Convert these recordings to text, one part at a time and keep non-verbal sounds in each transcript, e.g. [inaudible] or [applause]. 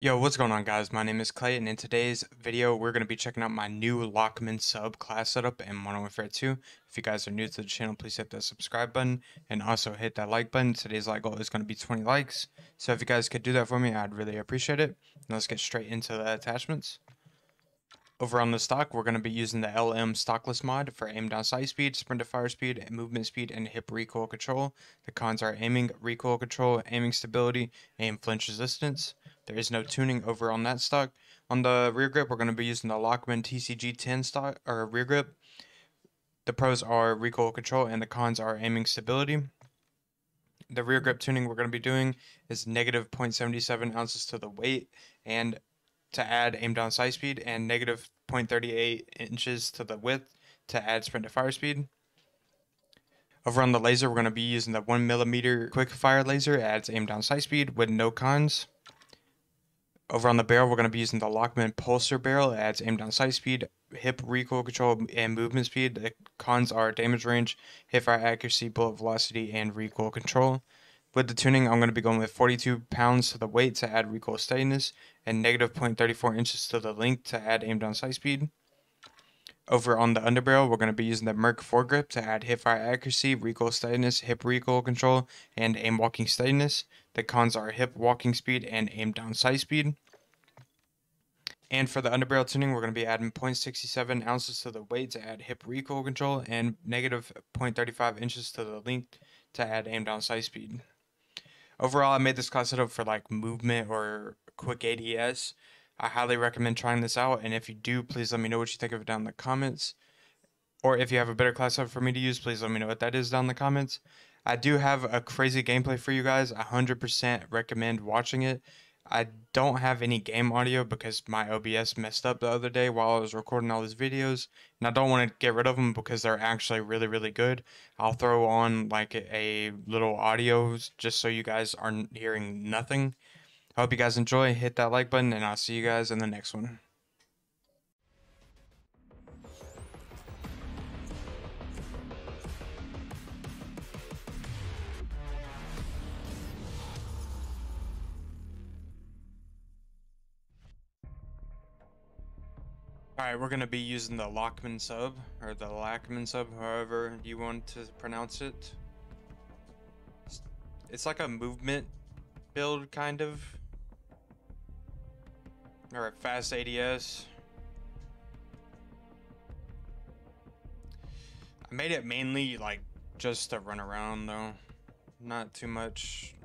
Yo, what's going on guys? My name is Klay and in today's video we're going to be checking out my new Lachmann sub class setup in Modern oh Warfare 2. If you guys are new to the channel, please hit that subscribe button and also hit that like button. Today's like goal is going to be 20 likes. So if you guys could do that for me, I'd really appreciate it. Now let's get straight into the attachments. Over on the stock, we're going to be using the LM stockless mod for aim down sight speed, sprint to fire speed, movement speed, and hip recoil control. The cons are aiming, recoil control, aiming stability, aim flinch resistance. There is no tuning over on that stock. On the rear grip, we're going to be using the Lachmann TCG10 stock or rear grip. The pros are recoil control and the cons are aiming stability. The rear grip tuning we're going to be doing is negative 0.77 ounces to the weight and to add aim down sight speed and negative 0.38 inches to the width to add sprint to fire speed. Over on the laser, we're going to be using the 1mm quick fire laser. It adds aim down sight speed with no cons. Over on the barrel, we're going to be using the Lachmann Pulsar barrel. It adds aim down sight speed, hip recoil control, and movement speed. The cons are damage range, hip fire accuracy, bullet velocity, and recoil control. With the tuning, I'm going to be going with 42 pounds to the weight to add recoil steadiness and negative 0.34 inches to the length to add aim down sight speed. Over on the underbarrel, we're going to be using the Merc foregrip to add hip fire accuracy, recoil steadiness, hip recoil control, and aim walking steadiness. The cons are hip walking speed and aim down sight speed. And for the underbarrel tuning, we're going to be adding 0.67 ounces to the weight to add hip recoil control and negative 0.35 inches to the length to add aim down sight speed. Overall, I made this class setup for like movement or quick ADS. I highly recommend trying this out. And if you do, please let me know what you think of it down in the comments. Or if you have a better class setup for me to use, please let me know what that is down in the comments. I do have a crazy gameplay for you guys. I 100% recommend watching it. I don't have any game audio because my OBS messed up the other day while I was recording all these videos. And I don't want to get rid of them because they're actually really, really good. I'll throw on like a little audio just so you guys aren't hearing nothing. I hope you guys enjoy. Hit that like button and I'll see you guys in the next one. Alright, we're going to be using the Lockman sub, or the Lackman sub, however you want to pronounce it. It's like a movement build, kind of. Or a fast ADS. I made it mainly, like, just to run around, though. Not too much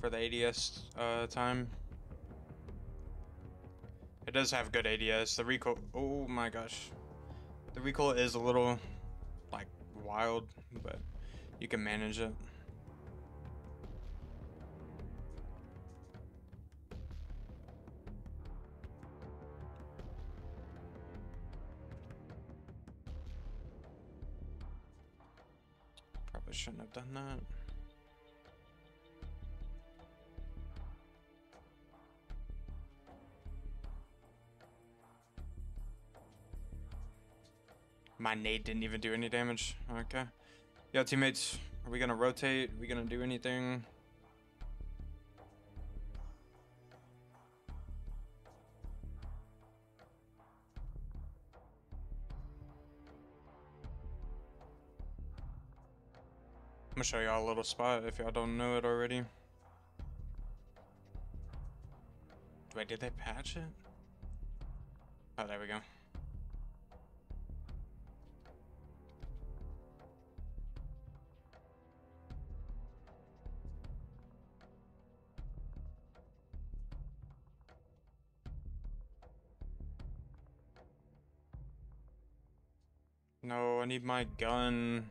for the ADS uh, time. It does have good ADS. The recoil, oh my gosh. The recoil is a little, like, wild, but you can manage it. Probably shouldn't have done that. My nade didn't even do any damage. Okay. Yo, teammates, are we gonna rotate? Are we gonna do anything? I'm gonna show y'all a little spot if y'all don't know it already. Wait, did they patch it? Oh, there we go. No, I need my gun.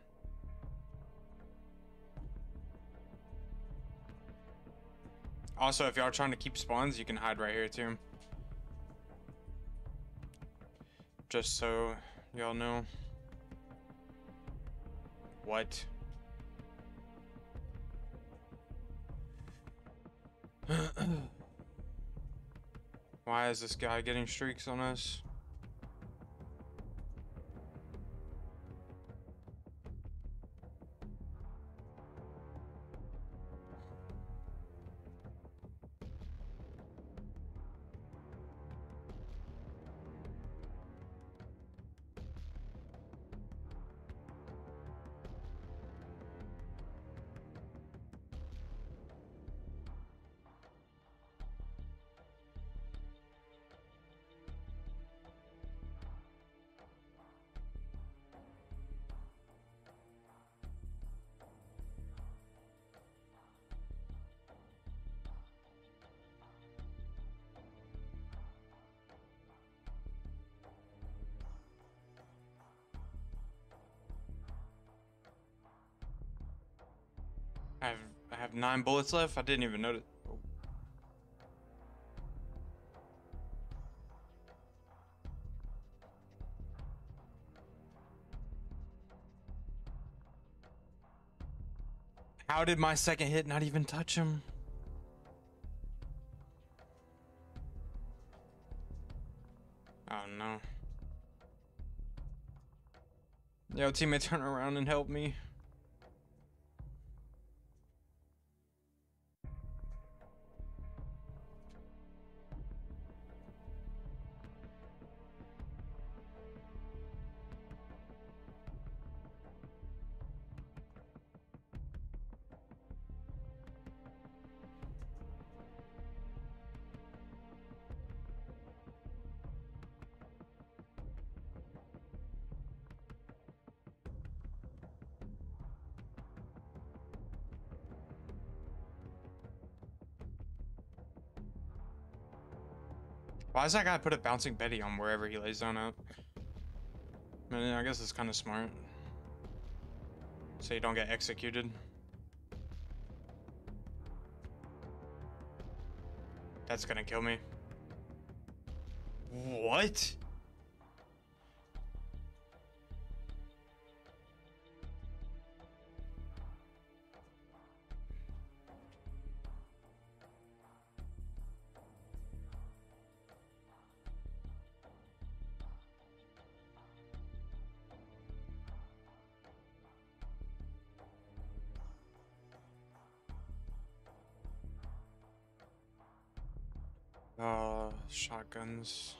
Also, if y'all are trying to keep spawns, you can hide right here too. Just so y'all know. What? [clears throat] Why is this guy getting streaks on us? I have I have nine bullets left. I didn't even notice. How did my second hit not even touch him? Oh no. Yo, teammate, turn around and help me. Why does that guy put a bouncing Betty on wherever he lays down at? I mean, I guess it's kind of smart. So you don't get executed. That's gonna kill me. What? Uh, shotguns.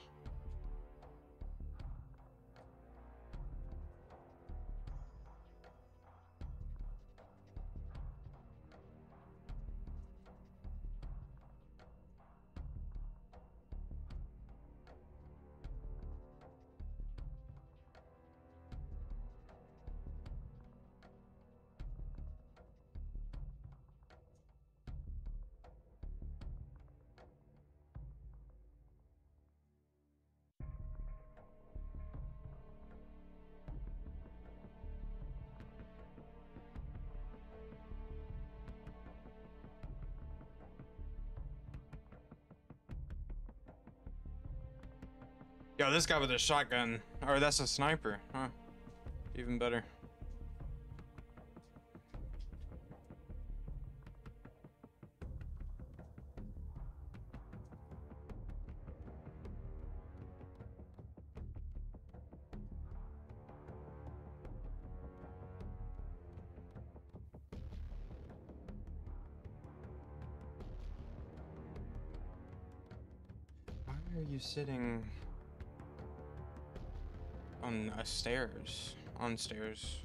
Yo, this guy with a shotgun. Or that's a sniper, huh? Even better. Why are you sitting on a stairs? On stairs.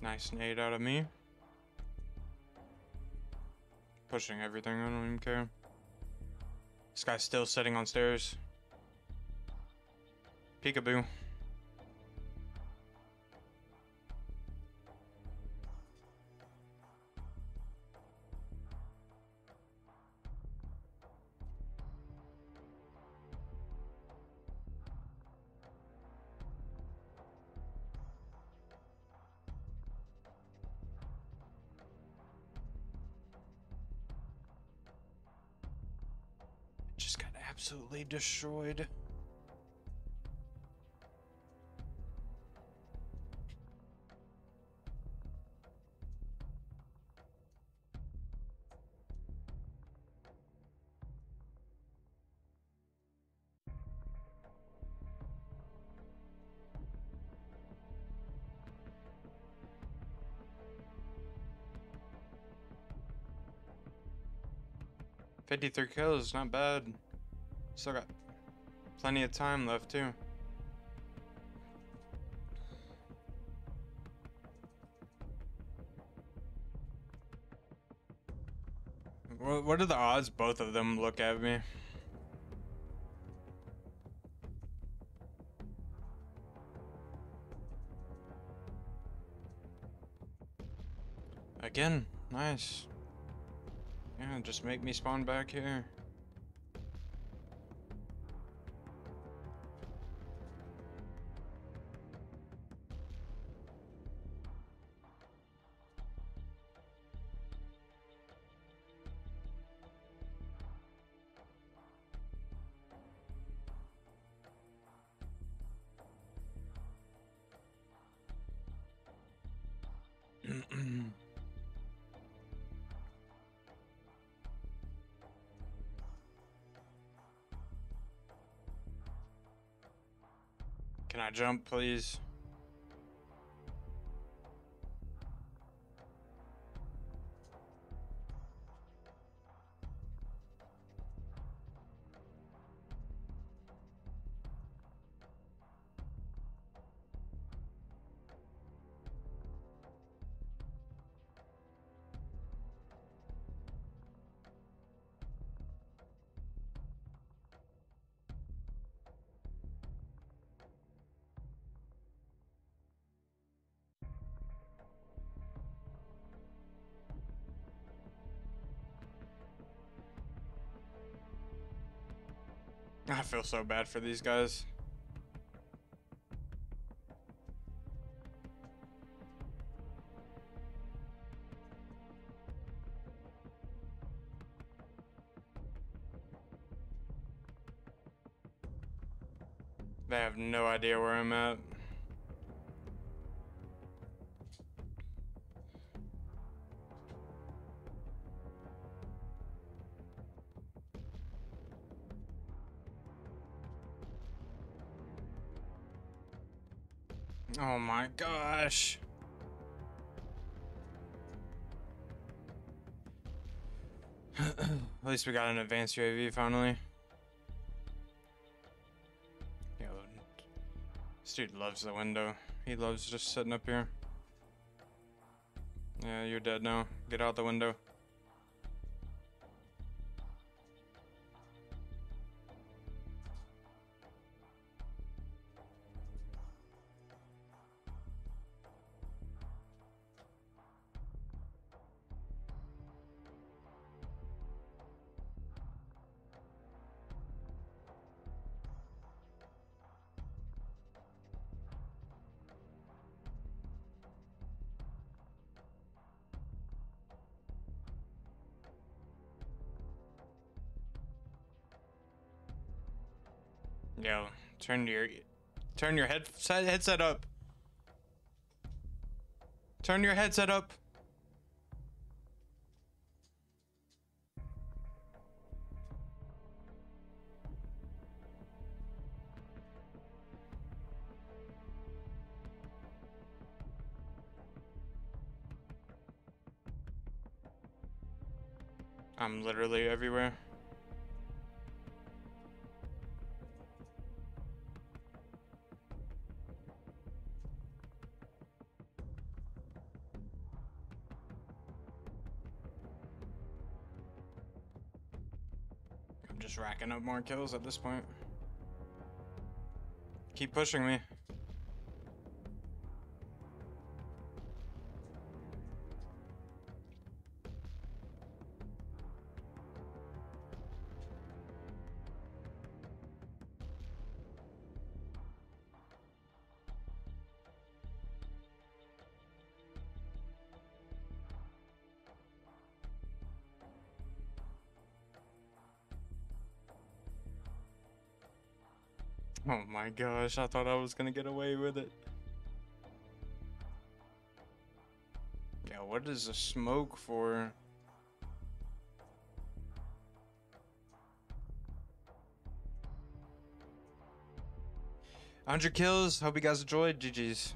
Nice nade out of me. Pushing everything, I don't even care. This guy's still sitting on stairs. Peekaboo. Absolutely destroyed. Fifty-three kills, not bad. Still got plenty of time left too. What are the odds both of them look at me? Again, nice. Yeah, just make me spawn back here. Can I jump, please? I feel so bad for these guys. They have no idea where I'm at. Oh my gosh. [clears throat] At least we got an advanced UAV finally. Yo, this dude loves the window. He loves just sitting up here. Yeah, you're dead now. Get out the window. Yo, turn your turn your head headset up. Turn your headset up. I'm literally everywhere. Racking up more kills at this point. Keep pushing me. Oh my gosh, I thought I was gonna get away with it. Yeah, what is the smoke for? Hundred kills. Hope you guys enjoyed. GG's.